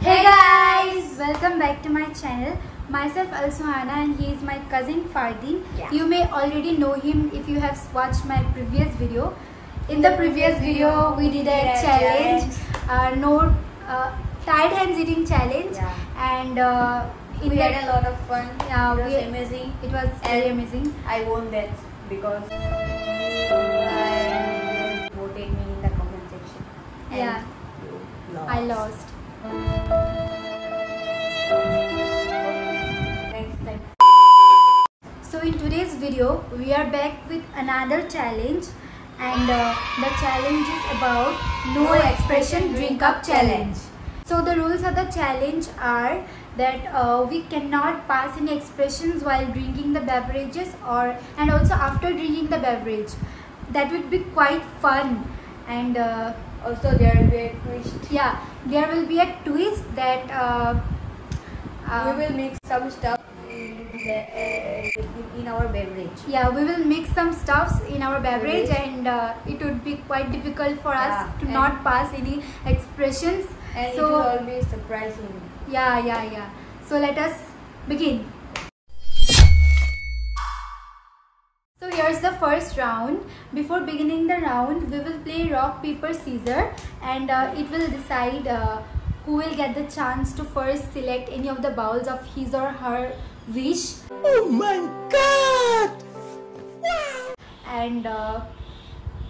Hey guys! Welcome back to my channel. Myself Al Shuhana and he is my cousin Fardeen. Yeah. You may already know him if you have watched my previous video. In the previous video, we did a Yeah, challenge, uh, no uh, tied hands eating challenge, Yeah. and uh, we that- had a lot of fun. Yeah, it was we- amazing. it was very amazing. I won that because I voted me in the comment section. And Yeah. I lost. So in today's video, we are back with another challenge and uh, the challenge is about no, expression drink up challenge. So the rules of the challenge are that uh, we cannot pass any expressions while drinking the beverages or and also after drinking the beverage. That would be quite fun and uh, Also, there will be a twist. yeah, there will be a twist that uh, uh, we will mix some stuff in, the, in our beverage. Yeah, we will mix some stuffs in our beverage Beverage. and uh, it would be quite difficult for us Yeah, to not pass any expressions. And so, it will be surprising. yeah, yeah, yeah. So let us begin. First round. Before beginning the round, we will play rock, paper, scissor and uh, it will decide uh, who will get the chance to first select any of the bowls of his or her wish. Oh my god! and uh,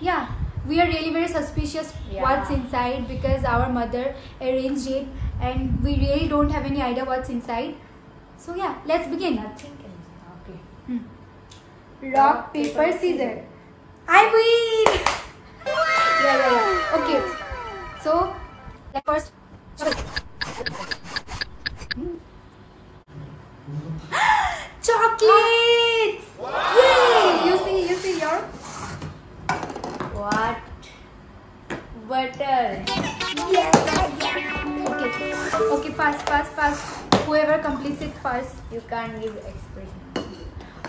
yeah we are really very suspicious Yeah. what's inside because our mother arranged it and we really don't have any idea what's inside so yeah let's begin Nothing else. Okay. Hmm. Rock paper scissors i win yeah yeah yeah okay so the first Hmm. chocolates yay you see you see your What? Butter. Yeah, yeah. Okay. Okay, fast, fast, fast. Whoever completes it first. You can't give expression.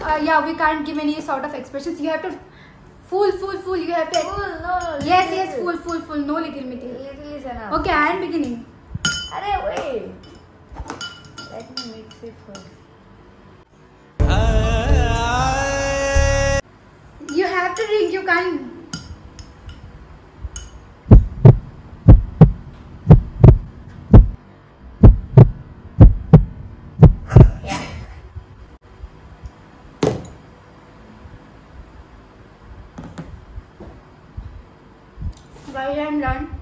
Uh, yeah, we can't give any sort of expressions. You have to full, full, full. You have to. Full, no, no. Yes, little, yes, full, full, full. No little little Little is enough. Okay, I am beginning. are wait. Let me mix it first. You have to drink. You can't. Guys, I'm done.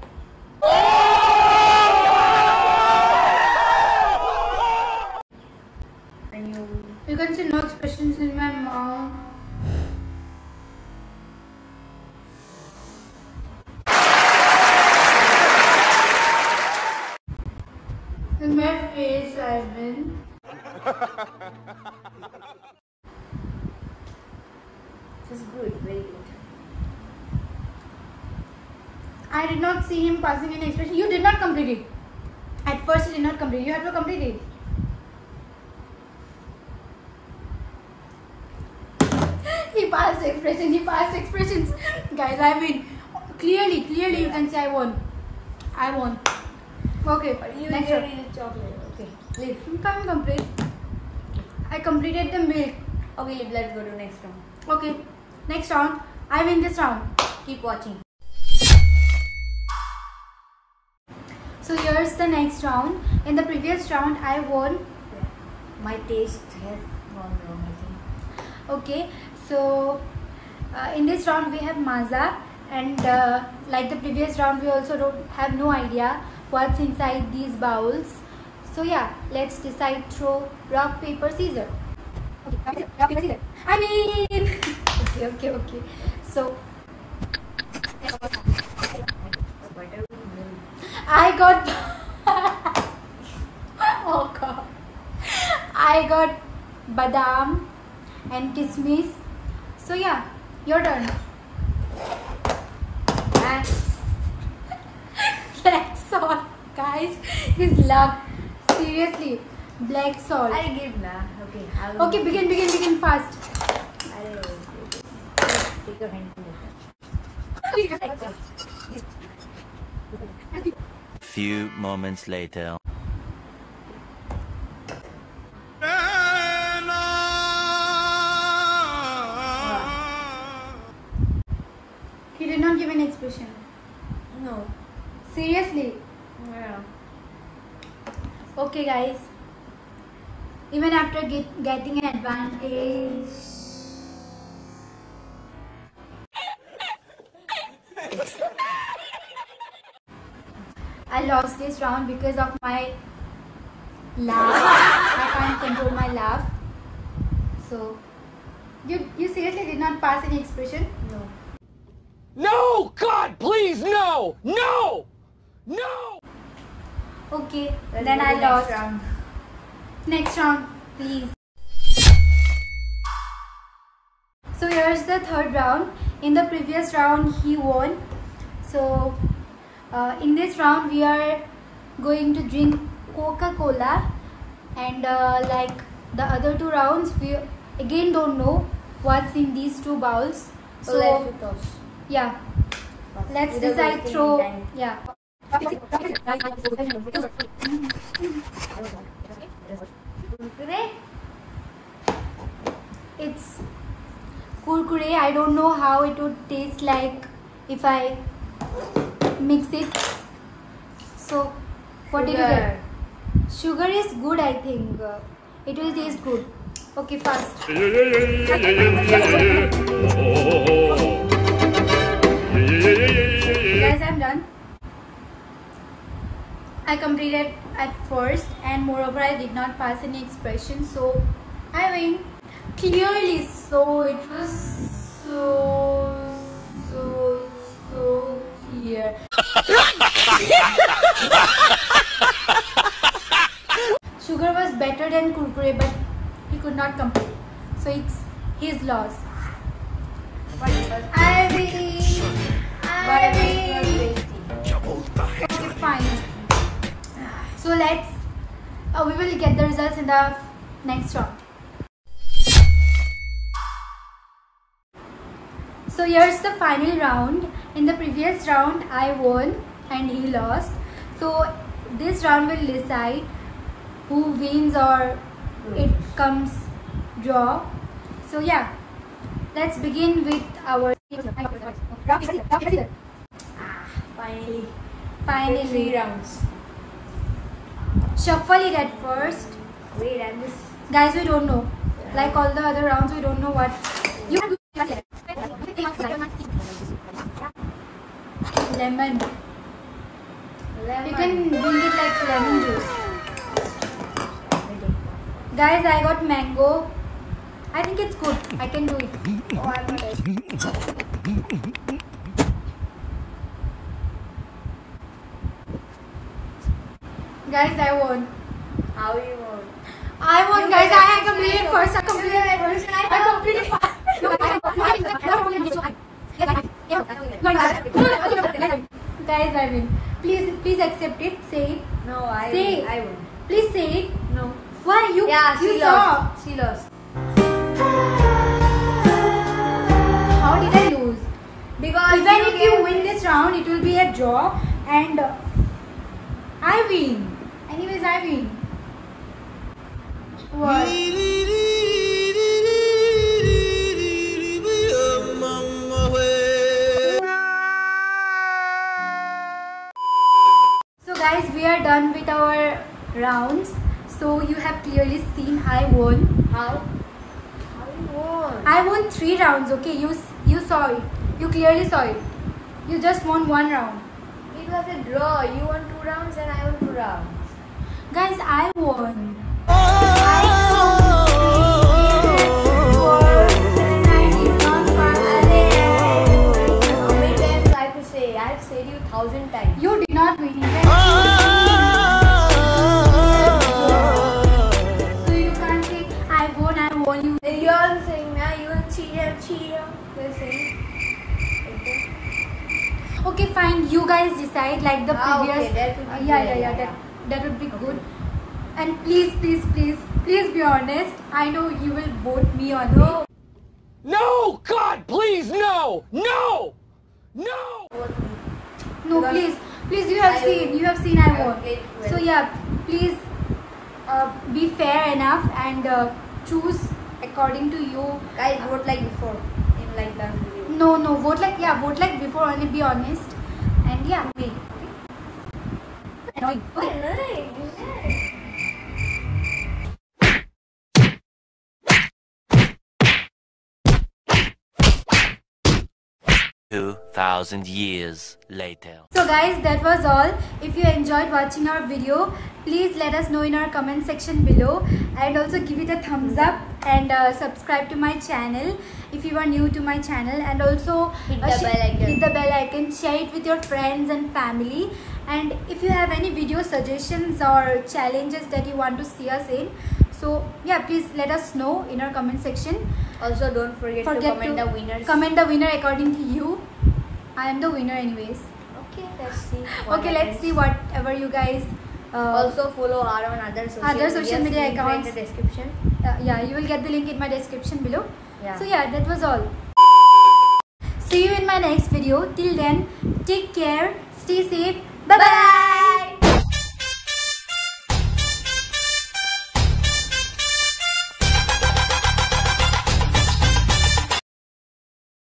See him passing any expression. You did not complete it. At first, you did not complete. You have to complete it. he passed expression. He passed expressions. Guys, I mean, clearly, clearly, you can say I won. I won. Okay. You next one. the chocolate. Okay. Leave. Can't complete. I completed the milk. Okay, leave. Let's go to next round. Okay. Next round. I win this round. Keep watching. So here's the next round. In the previous round, I won My taste has gone wrong, I think. Okay, so uh, in this round we have Maaza, and uh, like the previous round, we also don't have no idea what's inside these bowls. So yeah, let's decide through rock paper scissors. Okay, rock paper scissors. I mean, okay, okay, okay. So Butter with milk. I got. oh god. I got badam and kismis. So yeah, your turn. And Black salt, guys. His luck. Seriously, black salt. I give na. Okay. I will Okay, begin, begin, begin fast. Arey, wait, wait, wait. Take your hand. few moments later. He did not give an expression. No. Seriously? Yeah. Okay guys. Even after get, getting an advantage... I lost this round because of my laugh. I can't control my laugh. So, you you seriously did not pass any expression? No. No! God, please, no! No! No! Okay, Let's then go to I next lost. round. Next round, please. So here's the third round. In the previous round, he won. So uh, in this round, we are going to drink Coca-Cola, and uh, like the other two rounds, we again don't know what's in these two bowls. So, So let's yeah, let's decide time. Yeah. It's kurkure. I don't know how it would taste like if I mix it. So, what did you get? Sugar is good, I think. It will taste good. Okay, fast. Guys, I'm done. I completed at first, and moreover, I did not pass any expression, so I win. Clearly, so it was so so so clear. Sugar was better than Kurkure, but he could not complete. So it's his loss. What was I. I But it win. was tasty. Okay, fine. So let's. Uh, we will get the results in the next round. So here's the final round. In the previous round, I won and he lost. So this round will decide who wins or it comes draw. So yeah, let's begin with our Finally. finally Three rounds. shuffle it at first. Wait, I'm just. Guys, we don't know. Like all the other rounds, we don't know what. You lemon. You can drink it like lemon juice. Guys, I got mango. I think it's good. I can do it. Oh, I'm not. Guys, I won. How you won? I won, You guys. I it. completed first. I completed it. first. I completed first. No, I Guys, I win. Please, please accept it. Say it. No, I Say. won. I won. Please say it. No. Why you? Yeah, you she saw. lost. She lost. How did I lose? Because Even if you win this round, it will be a draw, and uh, I win. Anyways, I win. What? We are done with our rounds. So you have clearly seen I won. How? How you won? I won three rounds. Okay, you you saw it. You clearly saw it. You just won one round. It was a draw. You won two rounds and I won two rounds. Guys, I won. Are cheater, cheater. You're saying. Okay, fine. You guys decide like the Ah, okay, previous. that would be Uh, yeah, yeah, yeah. yeah, That that would be good. And please, please, please, please be honest. I know you will vote me or No. No! God, please, no! No! No! No, please, please. You have I seen. You have seen. I I won. well. So yeah, please uh, be fair enough and uh, choose according to you guys vote like before in like the video no no vote like yeah vote like before only be honest and yeah be okay. okay. 2000 years later. So guys that was all. If you enjoyed watching our video please let us know in our comment section below and also give it a thumbs up and uh, subscribe to my channel if you are new to my channel and also hit uh, the, uh, bell icon. hit the bell icon share it with your friends and family and if you have any video suggestions or challenges that you want to see us in so yeah please let us know in our comment section Also, don't forget, to comment to the winners. comment the winner according to you i am the winner anyways Okay, let's see. okay let's happens. see whatever you guys uh, Also, follow our on other social Other social media link accounts. in the description. uh, yeah you will get the link in my description below Yeah. so yeah that was all see you in my next video till then take care stay safe bye bye